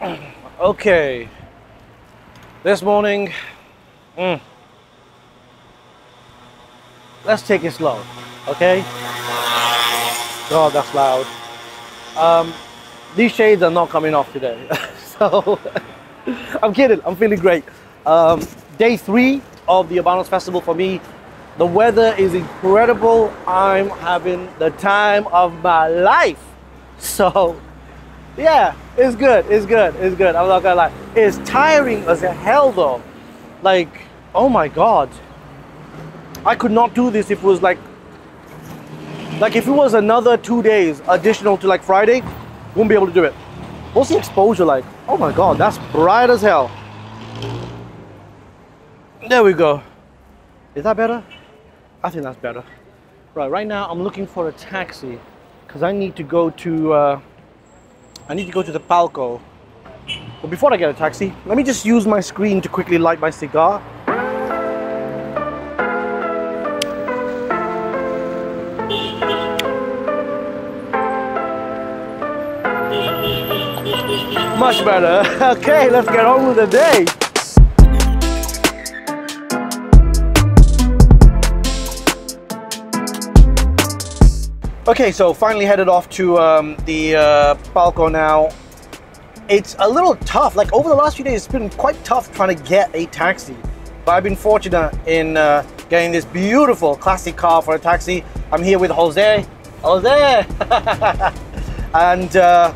Okay. This morning, mm, let's take it slow, okay? God, that's loud. Um, these shades are not coming off today. so, I'm kidding, I'm feeling great. Um, day three of the Habanos Festival for me. The weather is incredible. I'm having the time of my life. So, yeah, it's good. It's good. It's good. I'm not gonna lie. It's tiring as hell though. Like, oh my god. I could not do this if it was like like if it was another two days additional to like Friday, wouldn't be able to do it. What's the exposure like? Oh my god, that's bright as hell. There we go. Is that better? I think that's better. Right, right now I'm looking for a taxi because I need to go to uh, I need to go to the Palco. But before I get a taxi, let me just use my screen to quickly light my cigar. Much better. Okay, let's get on with the day. Okay, so finally headed off to um, the uh, Palco now. It's a little tough. Like over the last few days, it's been quite tough trying to get a taxi. But I've been fortunate in uh, getting this beautiful classic car for a taxi. I'm here with Jose. Jose! and uh,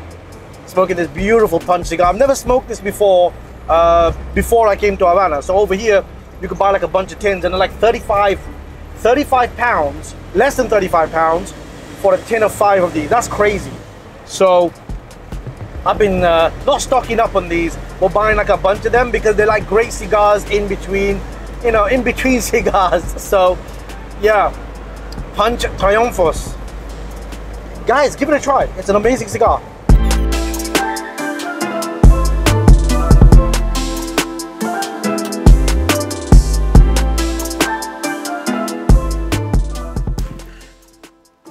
smoking this beautiful punch cigar. I've never smoked this before, uh, before I came to Havana. So over here, you can buy like a bunch of tins and they're like 35, 35 pounds, less than 35 pounds for a tin of five of these. That's crazy. So I've been uh, not stocking up on these, but buying like a bunch of them because they're like great cigars in between, you know, in between cigars. So yeah, Punch Triunfos. Guys, give it a try. It's an amazing cigar.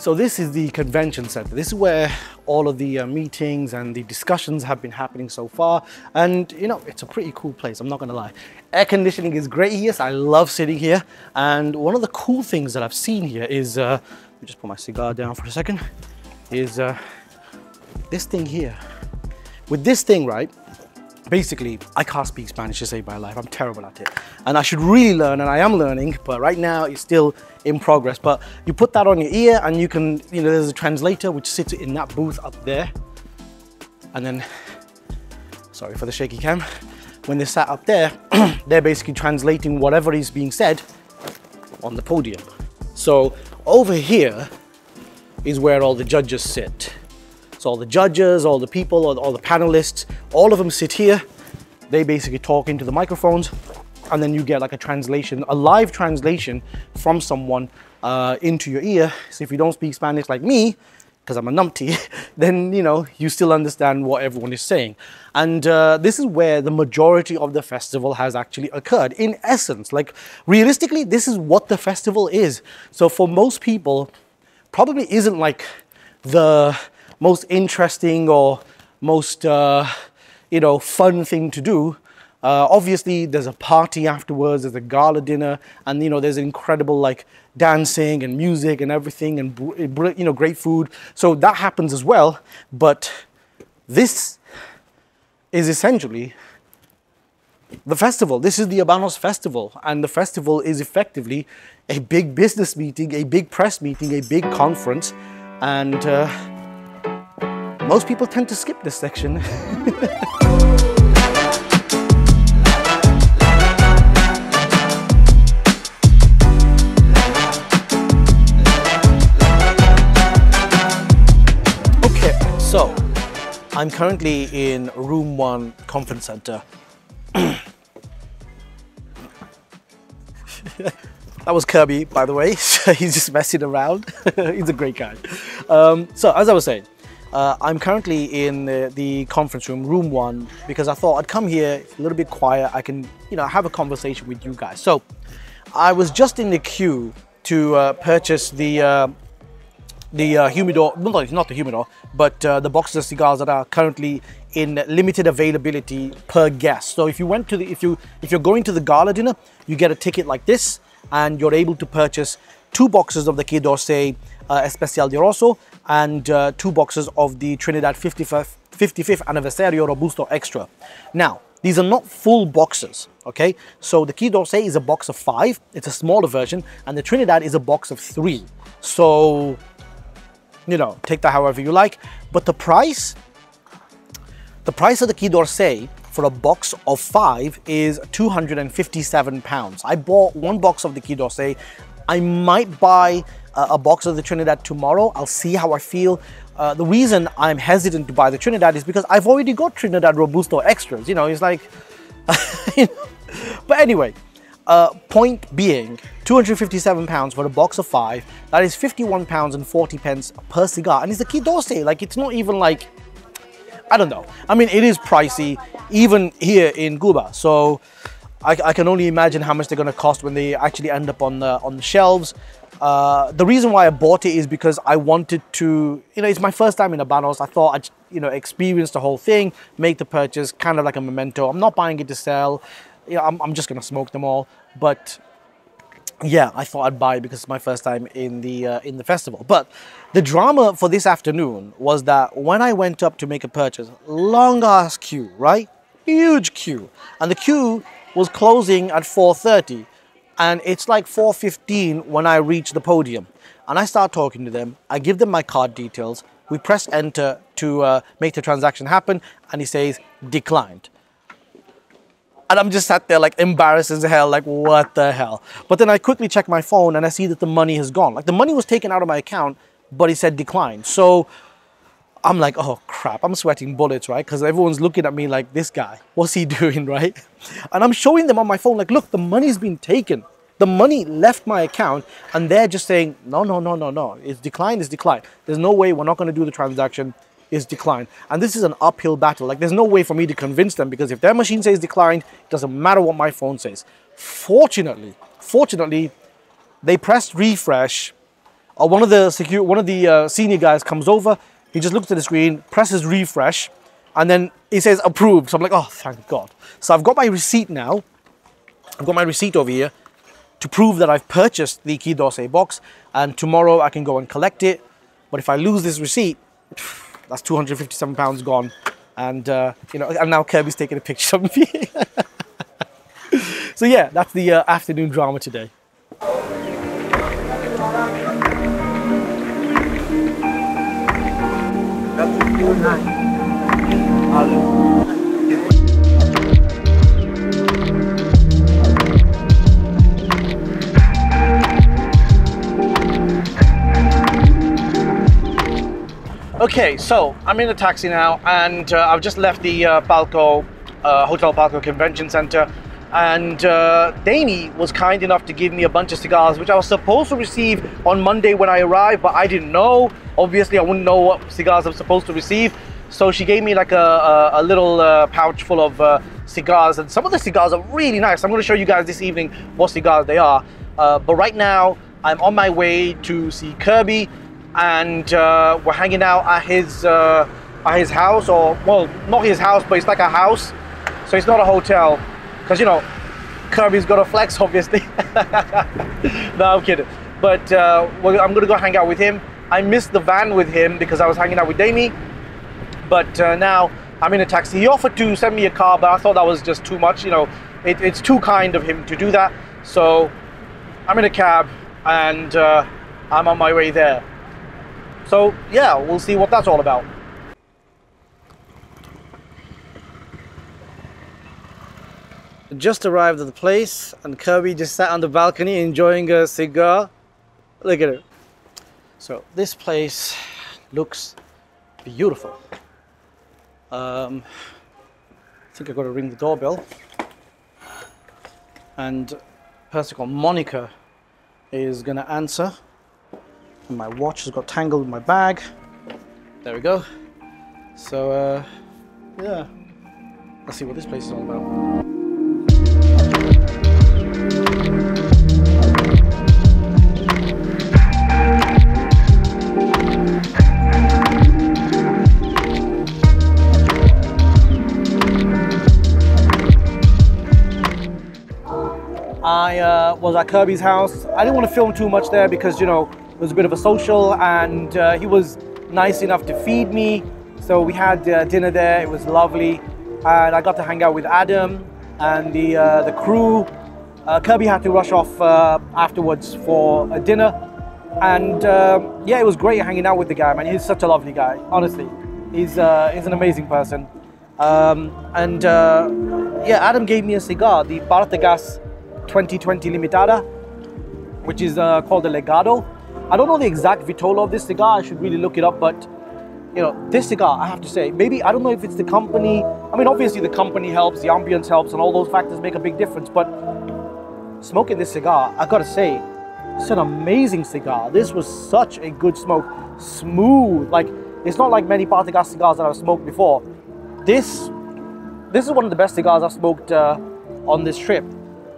So this is the convention center. This is where all of the uh, meetings and the discussions have been happening so far. And you know, it's a pretty cool place, I'm not gonna lie. Air conditioning is great here, so I love sitting here. And one of the cool things that I've seen here is, uh, let me just put my cigar down for a second, is uh, this thing here. With this thing, right, basically, I can't speak Spanish to save my life. I'm terrible at it. And I should really learn, and I am learning, but right now it's still in progress. But you put that on your ear and you can, you know, there's a translator which sits in that booth up there. And then, sorry for the shaky cam. When they're sat up there, they're basically translating whatever is being said on the podium. So over here is where all the judges sit. So all the judges, all the people, all, all the panelists, all of them sit here. They basically talk into the microphones and then you get like a translation, a live translation from someone uh, into your ear. So if you don't speak Spanish like me, because I'm a numpty, then you know you still understand what everyone is saying. And uh, this is where the majority of the festival has actually occurred. In essence, like realistically, this is what the festival is. So for most people, probably isn't like the most interesting or most uh, you know fun thing to do. Uh, obviously, there's a party afterwards. There's a gala dinner, and you know there's incredible like dancing and music and everything, and you know great food. So that happens as well. But this is essentially the festival. This is the Habanos Festival, and the festival is effectively a big business meeting, a big press meeting, a big conference, and. Uh, most people tend to skip this section. okay, so I'm currently in room one conference center. that was Kirby, by the way. He's just messing around. He's a great guy. Um, so as I was saying, uh, I'm currently in the, the, conference room, room one, because I thought I'd come here a little bit quiet. I can, you know, have a conversation with you guys. So I was just in the queue to uh, purchase the uh, the uh, humidor, no, not the humidor, but uh, the boxes of cigars that are currently in limited availability per guest. So if you went to the, if you if you're going to the gala dinner, you get a ticket like this, and you're able to purchase two boxes of the Quai d'Orsay uh, Especial de Rosso and uh, two boxes of the Trinidad 55th, 55th Aniversario Robusto Extra. Now, these are not full boxes, okay? So the Quai d'Orsay is a box of five, it's a smaller version, and the Trinidad is a box of three. So, you know, take that however you like. But the price, the price of the Quai d'Orsay for a box of five is 257 pounds. I bought one box of the Quai d'Orsay. I might buy a box of the Trinidad tomorrow. I'll see how I feel. Uh, the reason I'm hesitant to buy the Trinidad is because I've already got Trinidad Robusto extras. You know, it's like, but anyway, uh, point being, 257 pounds for a box of five. That is 51 pounds and 40 pence per cigar, and it's a Quai d'Orsay. Like, it's not even like, I don't know. I mean, it is pricey even here in Cuba. So. I, I can only imagine how much they're going to cost when they actually end up on the on the shelves. Uh, the reason why I bought it is because I wanted to, you know, it's my first time in Habanos. I thought I'd, you know, experience the whole thing, make the purchase, kind of like a memento. I'm not buying it to sell. You know, I'm, I'm just going to smoke them all. But yeah, I thought I'd buy it because it's my first time in the uh, in the festival. But the drama for this afternoon was that when I went up to make a purchase, long ass queue, right? Huge queue, and the queue was closing at 4:30 and it's like 4.15 when I reach the podium. And I start talking to them. I give them my card details. We press enter to uh, make the transaction happen. And he says, declined. And I'm just sat there like embarrassed as hell, like what the hell? But then I quickly check my phone and I see that the money has gone. Like the money was taken out of my account, but he said declined. So I'm like, oh crap, I'm sweating bullets, right? Because everyone's looking at me like, this guy, what's he doing, right? And I'm showing them on my phone, like, look, the money's been taken. The money left my account, and they're just saying, no, no, no, no, no. It's declined, it's declined. There's no way we're not going to do the transaction. It's declined. And this is an uphill battle. Like, there's no way for me to convince them because if their machine says declined, it doesn't matter what my phone says. Fortunately, fortunately, they pressed refresh. Uh, one of the secure, one of the uh, senior guys comes over, he just looks at the screen, presses refresh, and then he says approved. So I'm like, oh, thank God. So I've got my receipt now. I've got my receipt over here to prove that I've purchased the Quai d'Orsay box and tomorrow I can go and collect it. But if I lose this receipt, that's 257 pounds gone. And, uh, you know, and now Kirby's taking a picture of me. so yeah, that's the uh, afternoon drama today. Okay, so I'm in a taxi now, and uh, I've just left the uh, Palco uh, Hotel Palco Convention Center, and uh, Danny was kind enough to give me a bunch of cigars, which I was supposed to receive on Monday when I arrived, but I didn't know. Obviously, I wouldn't know what cigars I'm supposed to receive, so she gave me like a, a, a little uh, pouch full of uh, cigars, and some of the cigars are really nice. I'm going to show you guys this evening what cigars they are. Uh, but right now, I'm on my way to see Kirby and uh, we're hanging out at his uh, at his house, or well, not his house, but it's like a house, so it's not a hotel, because you know, Kirby's got a flex, obviously. no, I'm kidding. But uh, I'm gonna go hang out with him. I missed the van with him because I was hanging out with Damie, but uh, now I'm in a taxi. He offered to send me a car, but I thought that was just too much. You know, it, it's too kind of him to do that. So I'm in a cab and uh, I'm on my way there. So yeah, we'll see what that's all about. Just arrived at the place and Kirby just sat on the balcony enjoying a cigar. Look at it. So this place looks beautiful. Um, I think I've got to ring the doorbell. And person called Monica is gonna answer and my watch has got tangled in my bag. There we go. So, uh, yeah. Let's see what this place is all about. Was at Kirby's house. I didn't want to film too much there because, you know, it was a bit of a social and uh, he was nice enough to feed me. So we had uh, dinner there. It was lovely. And I got to hang out with Adam and the, uh, the crew. Uh, Kirby had to rush off uh, afterwards for a dinner. And um, yeah, it was great hanging out with the guy, man. He's such a lovely guy, honestly. He's, he's an amazing person. Um, and yeah, Adam gave me a cigar, the Partagas 2020 Limitada, which is uh, called the Legado. I don't know the exact Vitola of this cigar. I should really look it up, but you know, this cigar, I have to say, maybe I don't know if it's the company. I mean, obviously the company helps, the ambience helps, and all those factors make a big difference. But smoking this cigar, I gotta say, it's an amazing cigar. This was such a good smoke, smooth. Like it's not like many Partagas cigars that I've smoked before. This, this is one of the best cigars I've smoked uh, on this trip.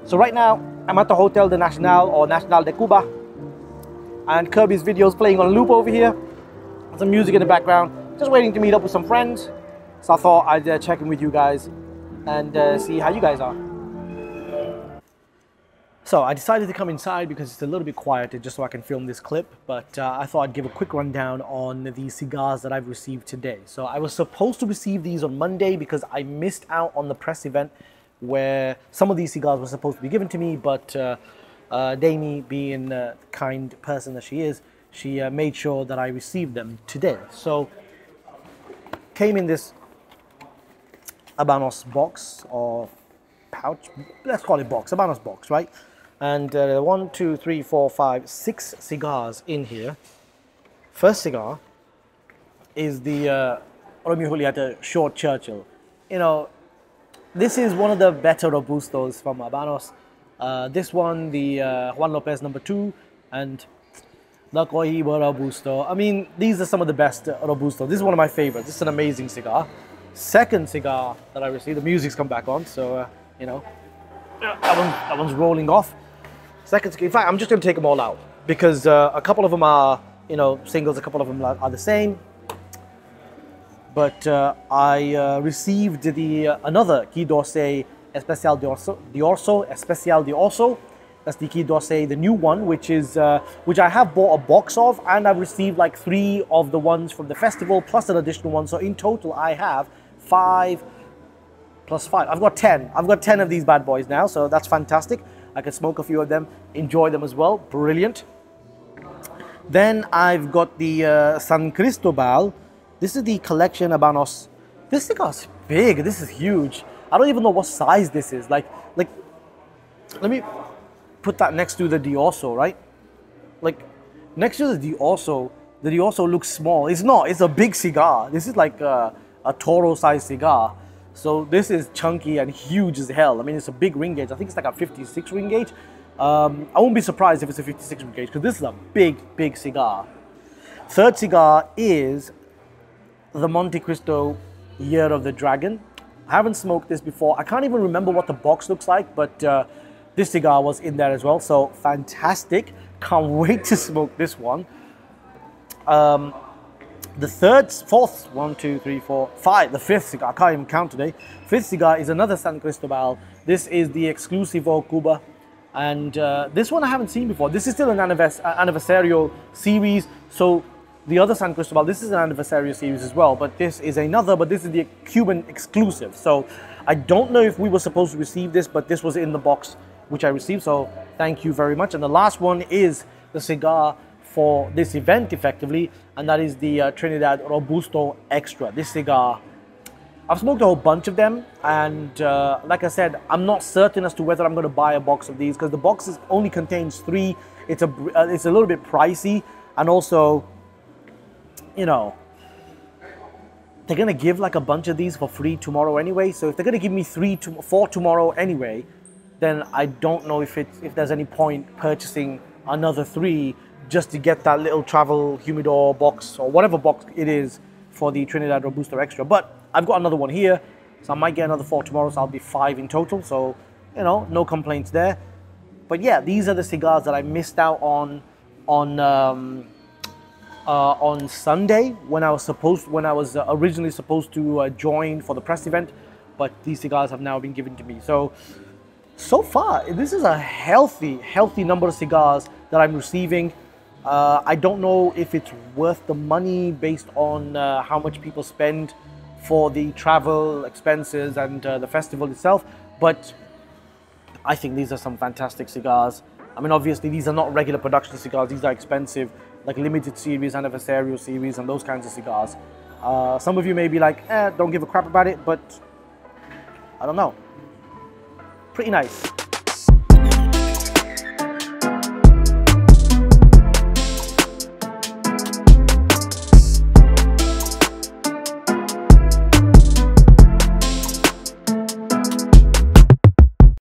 So right now, I'm at the Hotel de Nacional or Nacional de Cuba. And Kirby's video is playing on loop over here. Some music in the background. Just waiting to meet up with some friends. So I thought I'd uh, check in with you guys and uh, see how you guys are. So I decided to come inside because it's a little bit quieter just so I can film this clip. But uh, I thought I'd give a quick rundown on the cigars that I've received today. So I was supposed to receive these on Monday because I missed out on the press event where some of these cigars were supposed to be given to me, but uh, uh, Damie, being the kind person that she is, she uh, made sure that I received them today. So, came in this Habanos box or pouch, let's call it box, Habanos box, right? And uh, one, two, three, four, five, six cigars in here. First cigar is the uh, Romeo Julieta Short Churchill. You know, this is one of the better Robustos from Habanos. Uh, this one, the uh, Juan Lopez number two, and the Cohiba Robusto. I mean, these are some of the best Robustos. This is one of my favorites. This is an amazing cigar. Second cigar that I received, the music's come back on, so, uh, you know, that, one, that one's rolling off. Second cigar, in fact, I'm just going to take them all out because uh, a couple of them are, you know, singles, a couple of them are the same but uh, I uh, received the uh, another Quai d'Orsay Especial d'Orso, d'Orso, Especial d'Orso. That's the Quai d'Orsay, the new one, which is uh, which I have bought a box of, and I've received like three of the ones from the festival plus an additional one. So in total, I have five plus five. I've got ten. I've got ten of these bad boys now, so that's fantastic. I can smoke a few of them, enjoy them as well. Brilliant. Then I've got the uh, San Cristobal this is the collection Habanos. This cigar is big. This is huge. I don't even know what size this is. Like, like, let me put that next to the D'Orso, right? Like, next to the D'Orso, the D'Orso looks small. It's not. It's a big cigar. This is like a, a Toro-sized cigar. So this is chunky and huge as hell. I mean, it's a big ring gauge. I think it's like a 56 ring gauge. Um, I won't be surprised if it's a 56 ring gauge because this is a big, big cigar. Third cigar is the Montecristo Year of the Dragon. I haven't smoked this before. I can't even remember what the box looks like, but uh, this cigar was in there as well. So fantastic. Can't wait to smoke this one. Um, the third, fourth, one, two, three, four, five, the fifth cigar, I can't even count today. Fifth cigar is another San Cristobal. This is the Exclusivo Cuba. And uh, this one I haven't seen before. This is still an uh, anniversarial series. So the other San Cristobal, this is an anniversary series as well, but this is another, but this is the Cuban exclusive. So I don't know if we were supposed to receive this, but this was in the box which I received, so thank you very much. And the last one is the cigar for this event effectively, and that is the uh, Trinidad Robusto Extra. This cigar, I've smoked a whole bunch of them, and uh, like I said, I'm not certain as to whether I'm going to buy a box of these because the box only contains three. It's a uh, it's a little bit pricey, and also you know, they're gonna give like a bunch of these for free tomorrow anyway. So if they're gonna give me three to four tomorrow anyway, then I don't know if it if there's any point purchasing another three just to get that little travel humidor box or whatever box it is for the Trinidad Robusto Extra. But I've got another one here, so I might get another four tomorrow, so I'll be five in total. So you know, no complaints there. But yeah, these are the cigars that I missed out on on um, uh, on Sunday when I was supposed when I was uh, originally supposed to uh, join for the press event, but these cigars have now been given to me. So so far, this is a healthy, healthy number of cigars that I'm receiving. Uh, I don't know if it's worth the money based on uh, how much people spend for the travel expenses and uh, the festival itself, but I think these are some fantastic cigars. I mean, obviously, these are not regular production cigars. These are expensive, like limited series, anniversarial series, and those kinds of cigars. Uh, some of you may be like, eh, don't give a crap about it, but I don't know. Pretty nice.